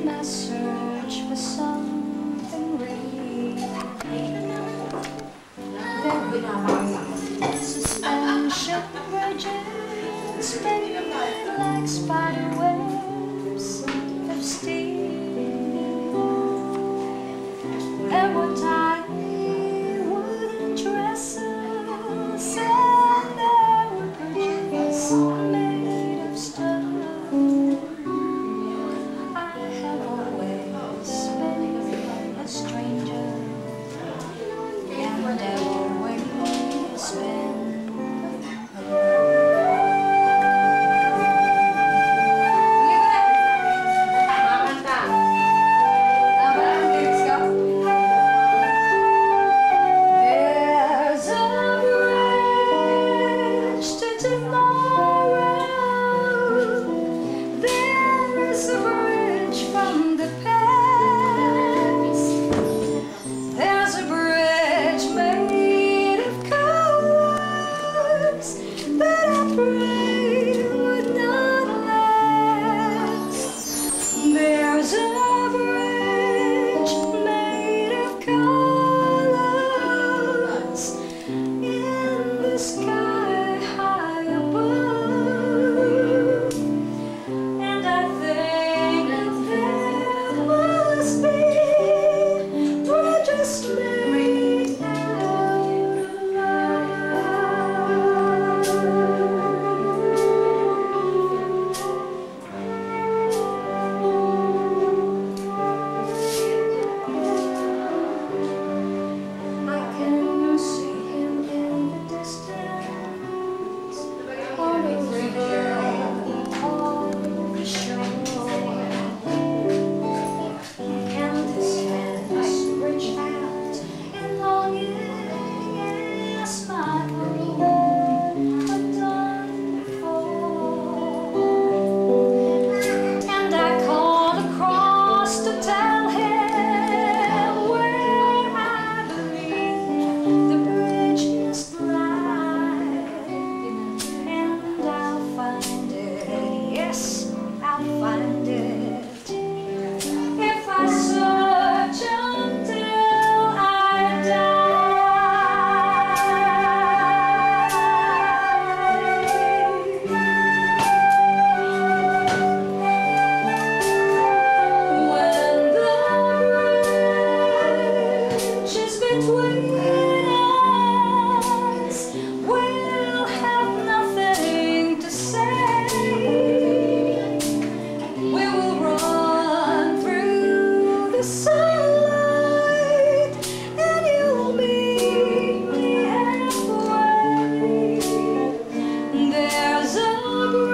in my search for something real. Suspension bridges, spinning like spider webs. Father.